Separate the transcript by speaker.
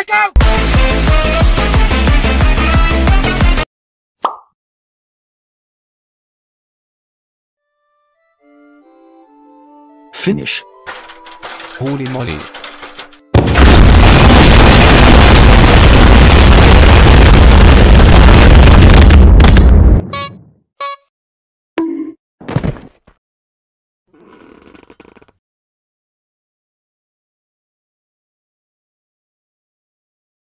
Speaker 1: psycho!
Speaker 2: Finish.
Speaker 3: Holy moly.